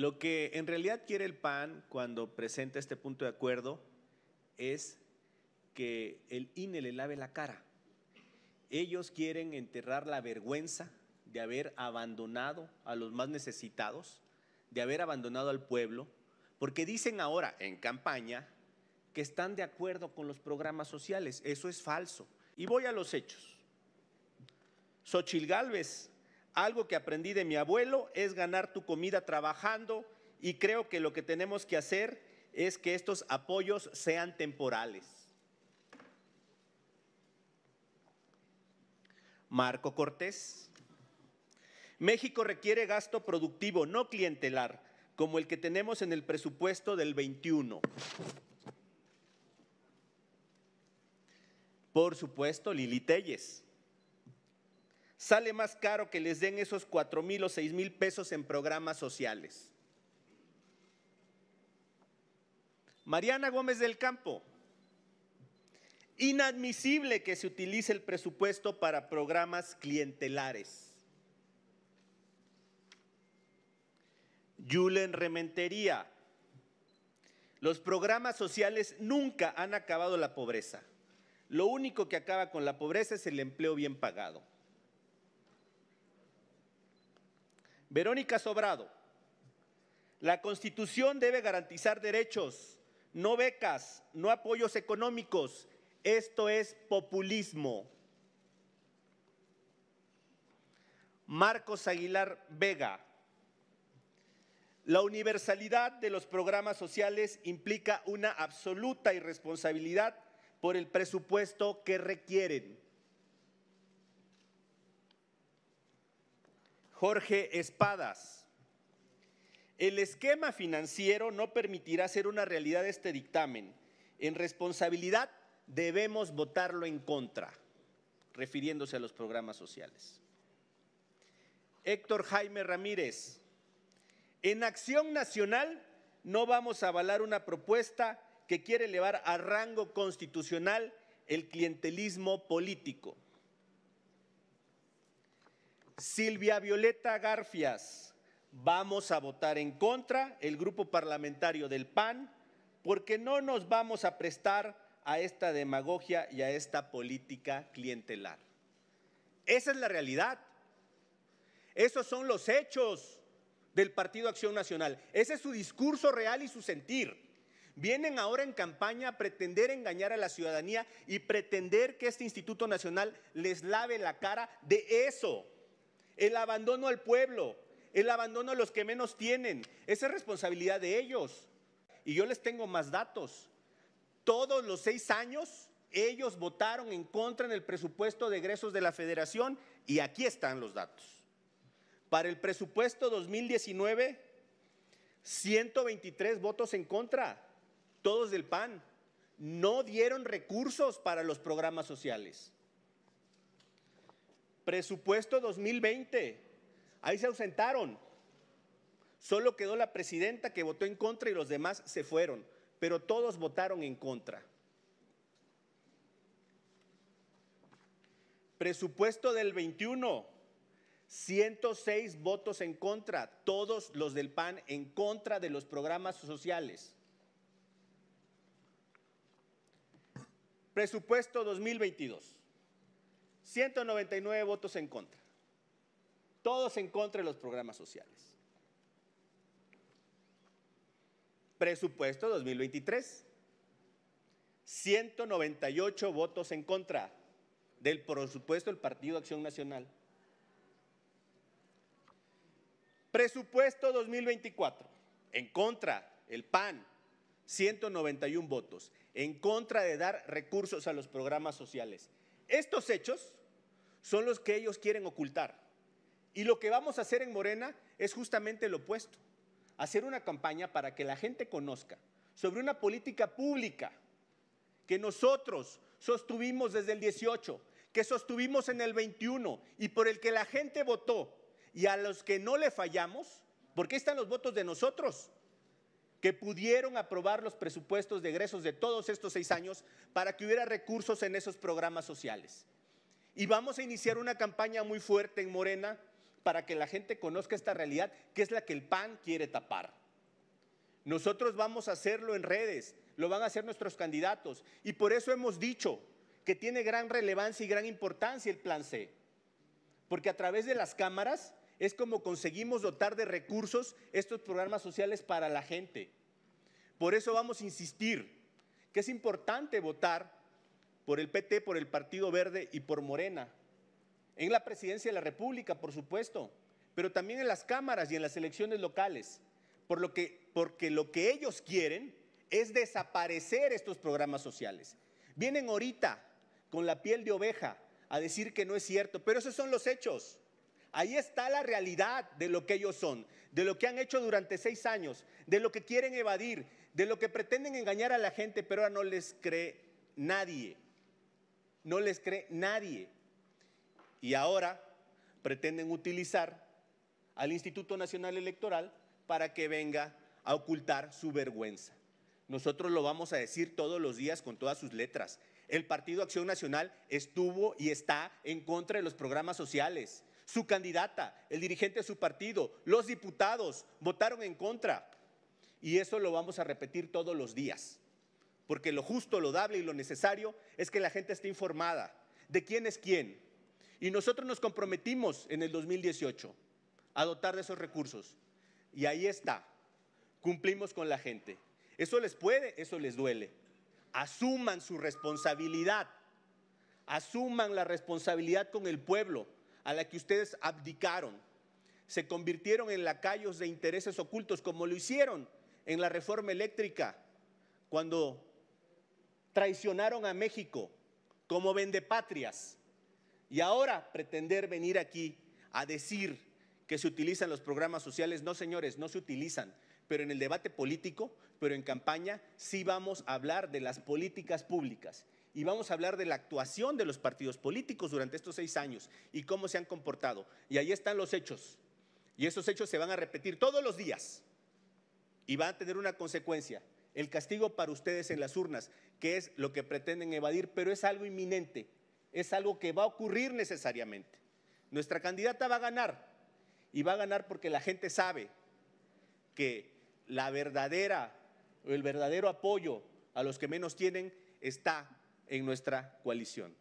Lo que en realidad quiere el PAN cuando presenta este punto de acuerdo es que el INE le lave la cara. Ellos quieren enterrar la vergüenza de haber abandonado a los más necesitados, de haber abandonado al pueblo, porque dicen ahora en campaña que están de acuerdo con los programas sociales. Eso es falso. Y voy a los hechos. Xochil Gálvez, algo que aprendí de mi abuelo es ganar tu comida trabajando y creo que lo que tenemos que hacer es que estos apoyos sean temporales. Marco Cortés. México requiere gasto productivo, no clientelar, como el que tenemos en el presupuesto del 21. Por supuesto, Lili Telles. Sale más caro que les den esos cuatro mil o seis mil pesos en programas sociales. Mariana Gómez del Campo. Inadmisible que se utilice el presupuesto para programas clientelares. Yulen Rementería. Los programas sociales nunca han acabado la pobreza. Lo único que acaba con la pobreza es el empleo bien pagado. Verónica Sobrado, la Constitución debe garantizar derechos, no becas, no apoyos económicos. Esto es populismo. Marcos Aguilar Vega, la universalidad de los programas sociales implica una absoluta irresponsabilidad por el presupuesto que requieren. Jorge Espadas. El esquema financiero no permitirá hacer una realidad este dictamen. En responsabilidad debemos votarlo en contra, refiriéndose a los programas sociales. Héctor Jaime Ramírez. En Acción Nacional no vamos a avalar una propuesta que quiere elevar a rango constitucional el clientelismo político. Silvia Violeta Garfias, vamos a votar en contra el grupo parlamentario del PAN porque no nos vamos a prestar a esta demagogia y a esta política clientelar. Esa es la realidad. Esos son los hechos del Partido Acción Nacional. Ese es su discurso real y su sentir. Vienen ahora en campaña a pretender engañar a la ciudadanía y pretender que este Instituto Nacional les lave la cara de eso. El abandono al pueblo, el abandono a los que menos tienen. Esa es responsabilidad de ellos. Y yo les tengo más datos. Todos los seis años ellos votaron en contra en el presupuesto de egresos de la federación y aquí están los datos. Para el presupuesto 2019, 123 votos en contra todos del PAN, no dieron recursos para los programas sociales. Presupuesto 2020, ahí se ausentaron. Solo quedó la presidenta que votó en contra y los demás se fueron, pero todos votaron en contra. Presupuesto del 21, 106 votos en contra, todos los del PAN en contra de los programas sociales. Presupuesto 2022. 199 votos en contra. Todos en contra de los programas sociales. Presupuesto 2023. 198 votos en contra del presupuesto del Partido Acción Nacional. Presupuesto 2024. En contra, el PAN, 191 votos en contra de dar recursos a los programas sociales. Estos hechos son los que ellos quieren ocultar. Y lo que vamos a hacer en Morena es justamente lo opuesto. Hacer una campaña para que la gente conozca sobre una política pública que nosotros sostuvimos desde el 18, que sostuvimos en el 21 y por el que la gente votó y a los que no le fallamos, porque están los votos de nosotros, que pudieron aprobar los presupuestos de egresos de todos estos seis años para que hubiera recursos en esos programas sociales. Y vamos a iniciar una campaña muy fuerte en Morena para que la gente conozca esta realidad, que es la que el PAN quiere tapar. Nosotros vamos a hacerlo en redes, lo van a hacer nuestros candidatos, y por eso hemos dicho que tiene gran relevancia y gran importancia el Plan C, porque a través de las cámaras es como conseguimos dotar de recursos estos programas sociales para la gente. Por eso vamos a insistir que es importante votar por el PT, por el Partido Verde y por Morena. En la presidencia de la República, por supuesto, pero también en las cámaras y en las elecciones locales, por lo que, porque lo que ellos quieren es desaparecer estos programas sociales. Vienen ahorita con la piel de oveja a decir que no es cierto, pero esos son los hechos. Ahí está la realidad de lo que ellos son, de lo que han hecho durante seis años, de lo que quieren evadir, de lo que pretenden engañar a la gente, pero ahora no les cree nadie. No les cree nadie. Y ahora pretenden utilizar al Instituto Nacional Electoral para que venga a ocultar su vergüenza. Nosotros lo vamos a decir todos los días con todas sus letras. El Partido Acción Nacional estuvo y está en contra de los programas sociales. Su candidata, el dirigente de su partido, los diputados votaron en contra. Y eso lo vamos a repetir todos los días, porque lo justo, lo dable y lo necesario es que la gente esté informada de quién es quién. Y nosotros nos comprometimos en el 2018 a dotar de esos recursos. Y ahí está, cumplimos con la gente. Eso les puede, eso les duele. Asuman su responsabilidad, asuman la responsabilidad con el pueblo a la que ustedes abdicaron. Se convirtieron en lacayos de intereses ocultos como lo hicieron en la reforma eléctrica, cuando traicionaron a México como vendepatrias, y ahora pretender venir aquí a decir que se utilizan los programas sociales, no señores, no se utilizan, pero en el debate político, pero en campaña, sí vamos a hablar de las políticas públicas y vamos a hablar de la actuación de los partidos políticos durante estos seis años y cómo se han comportado. Y ahí están los hechos. Y esos hechos se van a repetir todos los días y va a tener una consecuencia, el castigo para ustedes en las urnas, que es lo que pretenden evadir, pero es algo inminente, es algo que va a ocurrir necesariamente. Nuestra candidata va a ganar y va a ganar porque la gente sabe que la verdadera el verdadero apoyo a los que menos tienen está en nuestra coalición.